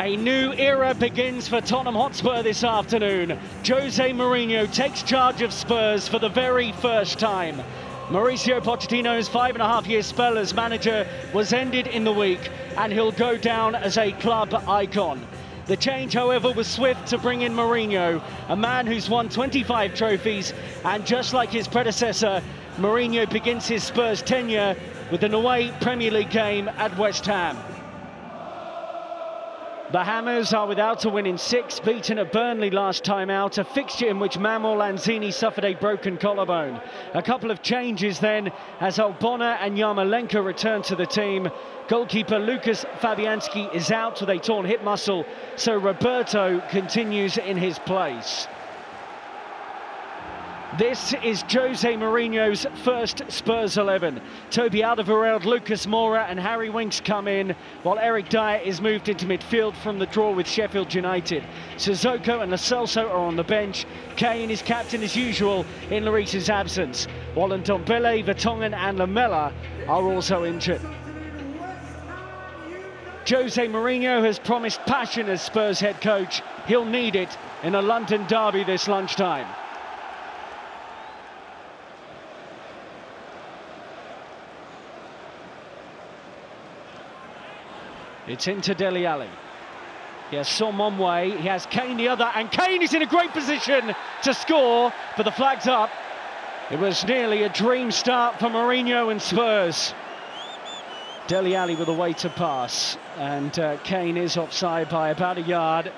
A new era begins for Tottenham Hotspur this afternoon. Jose Mourinho takes charge of Spurs for the very first time. Mauricio Pochettino's five and a half year spell as manager was ended in the week, and he'll go down as a club icon. The change, however, was swift to bring in Mourinho, a man who's won 25 trophies, and just like his predecessor, Mourinho begins his Spurs tenure with an away Premier League game at West Ham. The Hammers are without a win in six, beaten at Burnley last time out, a fixture in which Manuel Lanzini suffered a broken collarbone. A couple of changes then as Ogbonna and Yarmolenko return to the team. Goalkeeper Lucas Fabianski is out with a torn hip muscle, so Roberto continues in his place. This is Jose Mourinho's first Spurs 11. Toby Alderweireld, Lucas Moura and Harry Winks come in, while Eric Dier is moved into midfield from the draw with Sheffield United. Sissoko and Lo Celso are on the bench. Kane is captain as usual in Lloris's absence, while Ndombele, Vertonghen and Lamela are also injured. Jose Mourinho has promised passion as Spurs head coach. He'll need it in a London derby this lunchtime. It's into Dele Alli. He has Son one way, he has Kane the other, and Kane is in a great position to score, but the flag's up. It was nearly a dream start for Mourinho and Spurs. Dele Alli with a way to pass, and uh, Kane is offside by about a yard.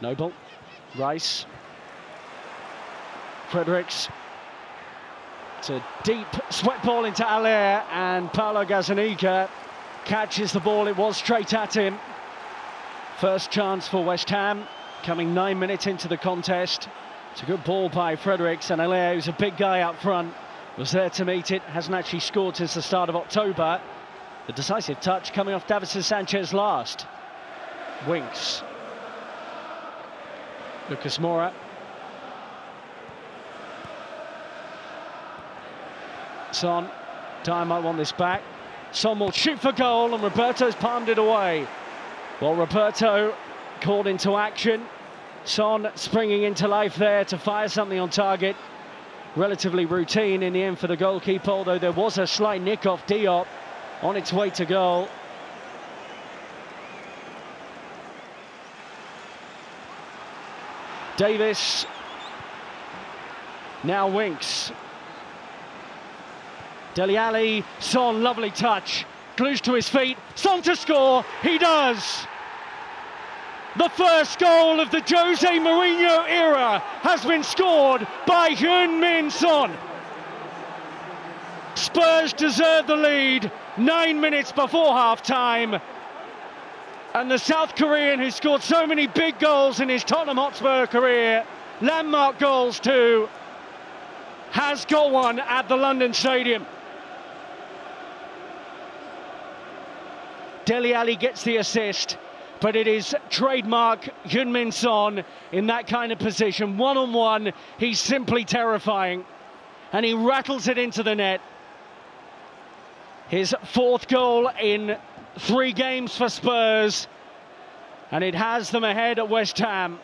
Noble, Rice, Fredericks, it's a deep sweat ball into Haller and Paolo Gazzaniga catches the ball. It was straight at him. First chance for West Ham coming nine minutes into the contest. It's a good ball by Fredericks and Haller, who's a big guy up front, was there to meet it. Hasn't actually scored since the start of October. The decisive touch coming off Davinson Sanchez last. Winks. Lucas Moura Son, Dier might want this back. Son will shoot for goal and Roberto's palmed it away. Well, Roberto called into action. Son springing into life there to fire something on target. Relatively routine in the end for the goalkeeper, although there was a slight nick off Diop on its way to goal. Davis now Winks Dele Alli, Son, lovely touch. Glues to his feet, Son to score, he does! The first goal of the Jose Mourinho era has been scored by Heung-min Son. Spurs deserve the lead nine minutes before half-time. And the South Korean who scored so many big goals in his Tottenham Hotspur career, landmark goals too, has got one at the London Stadium. Dele Alli gets the assist, but it is trademark Heung-min Son in that kind of position. One-on-one, -on -one, he's simply terrifying. And he rattles it into the net. His fourth goal in three games for Spurs. And it has them ahead at West Ham.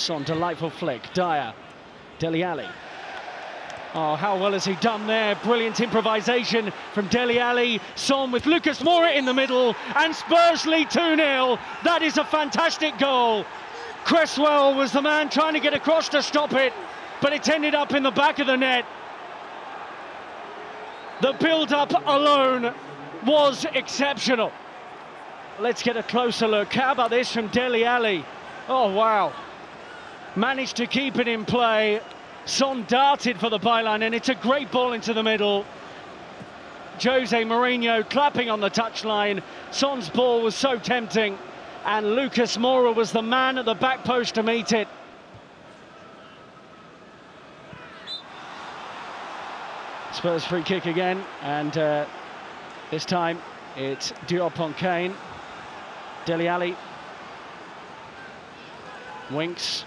Son, delightful flick. Dier, Dele Alli. Oh, how well has he done there? Brilliant improvisation from Dele Alli. Son with Lucas Moura in the middle, and Spurs lead 2-0. That is a fantastic goal. Cresswell was the man trying to get across to stop it, but it ended up in the back of the net. The build-up alone was exceptional. Let's get a closer look. How about this from Dele Alli? Oh, wow managed to keep it in play. Son darted for the byline, and it's a great ball into the middle. Jose Mourinho clapping on the touchline. Son's ball was so tempting, and Lucas Moura was the man at the back post to meet it. Spurs free kick again, and uh, this time it's Diop on Kane. Dele Alli Winks.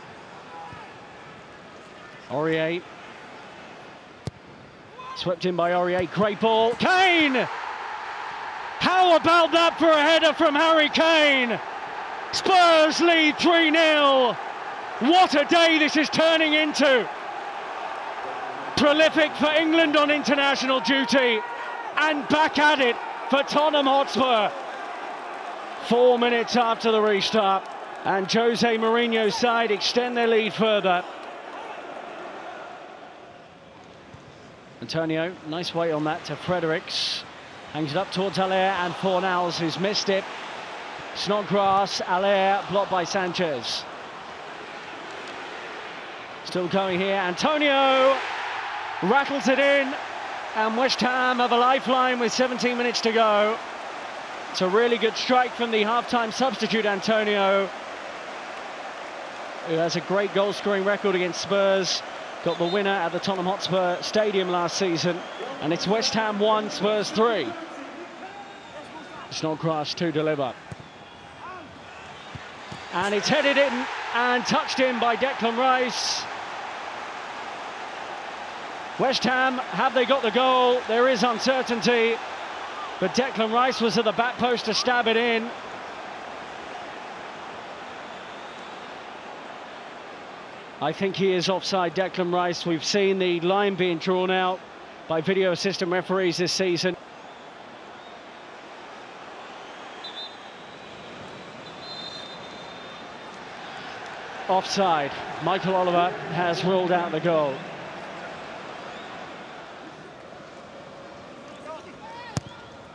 Aurier. Swept in by Aurier. Great ball. Kane! How about that for a header from Harry Kane? Spurs lead 3 0. What a day this is turning into. Prolific for England on international duty and back at it for Tottenham Hotspur. Four minutes after the restart and Jose Mourinho's side extend their lead further. Antonio, nice weight on that to Fredericks. Hangs it up towards Haller and Fornals, who's missed it. Snodgrass, Haller, blocked by Sanchez. Still going here, Antonio rattles it in, and West Ham have a lifeline with 17 minutes to go. It's a really good strike from the half-time substitute, Antonio, who has a great goal-scoring record against Spurs. Got the winner at the Tottenham Hotspur Stadium last season, and it's West Ham 1, Spurs 3. Snodgrass to deliver. And it's headed in and touched in by Declan Rice. West Ham, have they got the goal? There is uncertainty. But Declan Rice was at the back post to stab it in. I think he is offside, Declan Rice. We've seen the line being drawn out by video assistant referees this season. Offside. Michael Oliver has ruled out the goal.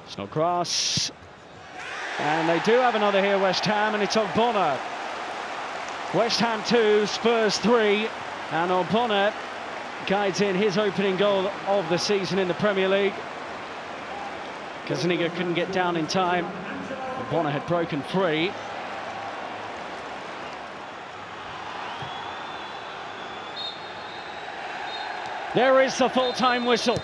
Snodgrass. And they do have another here, West Ham, and it's Ogbonna. West Ham 2, Spurs 3, and Ogbonna guides in his opening goal of the season in the Premier League. Gazzaniga couldn't get down in time. Ogbonna had broken free. There is the full-time whistle.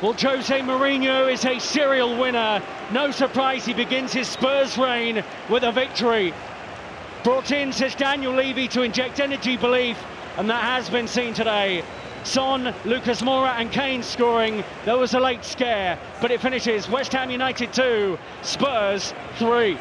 Well, Jose Mourinho is a serial winner. No surprise he begins his Spurs reign with a victory. Brought in, says Daniel Levy, to inject energy, belief, and that has been seen today. Son, Lucas Moura and Kane scoring. There was a late scare, but it finishes West Ham United 2, Spurs 3.